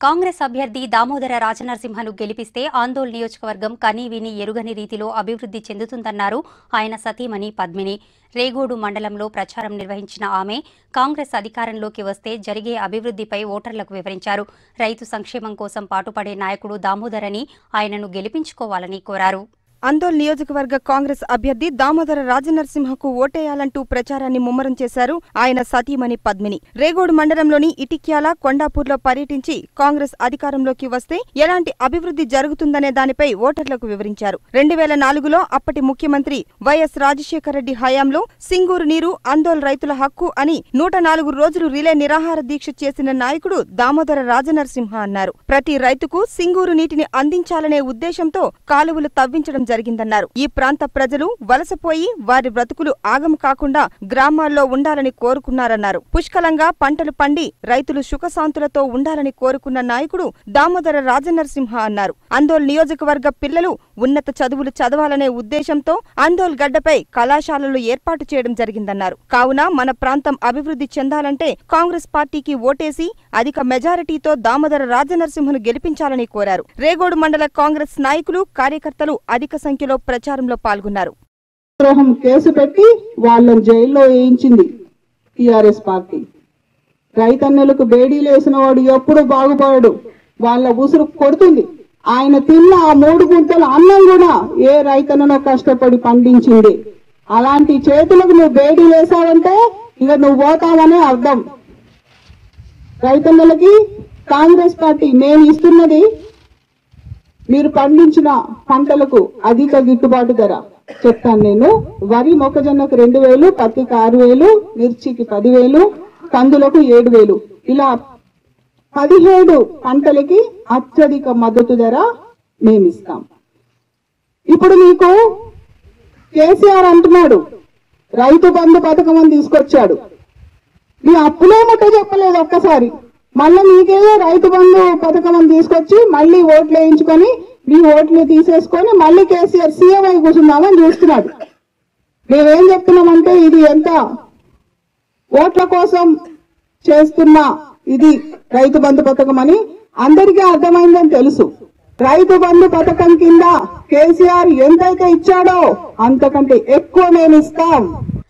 కాంగ్రెస్ అభ్యర్థి దామోదర రాజనరసింహను గెలిపిస్తే ఆందోళన నియోజకవర్గం కనీవిని ఎరుగని రీతిలో అభివృద్ధి చెందుతుందన్నారు ఆయన సతీమణి పద్మిని. రేగోడు మండలంలో ప్రచారం నిర్వహించిన ఆమె కాంగ్రెస్ అధికారంలోకి వస్తే జరిగే అభివృద్ధిపై ఓటర్లకు వివరించారు. రైతు సంక్షేమం కోసం పాటుపడే నాయకుడు దామోదరని ఆయనను గెలిపించుకోవాలని కోరారు. అందోల్ నియోజకవర్గ కాంగ్రెస్ అభ్యర్థి దామోదర రాజనరసింహకు ఓటేయాలంటూ ప్రచారాన్ని ముమ్మరం చేశారు ఆయన సతీమణి పద్మిని. రేగోడు మండలంలోని ఇటిక్యాల కొండాపూర్లో పర్యటించి కాంగ్రెస్ అధికారంలోకి వస్తే ఎలాంటి అభివృద్ధి జరుగుతుందనే దానిపై ఓటర్లకు వివరించారు. రెండు వేల నాలుగులో అప్పటి ముఖ్యమంత్రి వైఎస్ రాజశేఖర రెడ్డి హయాంలో సింగూరు నీరు అందోల్ రైతుల హక్కు అని నూట నాలుగు రోజులు రిలే నిరాహార దీక్ష చేసిన నాయకుడు దామోదర రాజనరసింహ అన్నారు. ప్రతి రైతుకు సింగూరు నీటిని అందించాలనే ఉద్దేశంతో కాలువలు తవ్వించడం జరిగిందన్నారు. ఈ ప్రాంత ప్రజలు వలసపోయి వారి బ్రతుకులు ఆగం కాకుండా గ్రామాల్లో ఉండాలని కోరుకున్నారన్నారు. పుష్కలంగా పంటలు పండి రైతులు సుఖశాంతులతో ఉండాలని కోరుకున్న నాయకుడు దామోదర రాజనరసింహ అన్నారు. అందోల్ నియోజకవర్గ పిల్లలు ఉన్నత చదువులు చదవాలనే ఉద్దేశంతో అందోల్ గడ్డపై కళాశాలలు ఏర్పాటు చేయడం జరిగిందన్నారు. కావున మన ప్రాంతం అభివృద్ధి చెందాలంటే కాంగ్రెస్ పార్టీకి ఓటేసి అధిక మెజారిటీతో దామోదర రాజనరసింహను గెలిపించాలని కోరారు. రేగోడు మండల కాంగ్రెస్ నాయకులు కార్యకర్తలు అధిక సంఖ్యలో ప్రచారంలో పాల్గొన్నారు. ద్రోహం కేసు పెట్టి వాళ్ళని జైల్లో వేయించింది టిఆర్ఎస్ పార్టీ. రైతన్నలకు బేడీలు వేసిన వాడు ఎప్పుడు బాగుపడడు. వాళ్ళ ఉసురు కొడుతుంది. ఆయన తిన్న ఆ మూడు గుంతల అన్నం కూడా ఏ రైతన్ననో కష్టపడి పండించింది. అలాంటి చేతులకు నువ్వు బేడి వేసావంటే ఇక నువ్వు పోతావనే అర్థం. రైతన్నలకి కాంగ్రెస్ పార్టీ నేను ఇస్తున్నది మీరు పండించిన పంటలకు అధిక గిట్టుబాటు ధర. చెప్తాను నేను. వరి మొక్కజొన్నకు రెండు వేలు పత్తికి ఆరు వేలు మిర్చికి పదివేలు కందులకు ఏడు వేలు. ఇలా పదిహేడు పంటలకి అత్యధిక మద్దతు ధర మేము ఇస్తాం ఇప్పుడు మీకు కేసీఆర్ అంటున్నాడు రైతు బంధు పథకం అని తీసుకొచ్చాడు. మీ అప్పులేమటో చెప్పలేదు ఒక్కసారి. మళ్ళీ మీకేదో రైతు బంధు పథకం అని తీసుకొచ్చి మళ్ళీ ఓట్లు వేయించుకొని మీ ఓట్లు తీసేసుకొని మళ్ళీ కేసీఆర్ సీఎం అయి కూర్చుందామని చూస్తున్నాడు. మేమేం చెప్తున్నామంటే ఇది ఎంత? ఓట్ల కోసం చేస్తున్న ఇది రైతు బంధు పథకం అని అందరికీ అర్థమైందని తెలుసు. రైతు బంధు పథకం కింద కేసీఆర్ ఎంతైతే ఇచ్చాడో అంతకంటే ఎక్కువ మేము ఇస్తాం.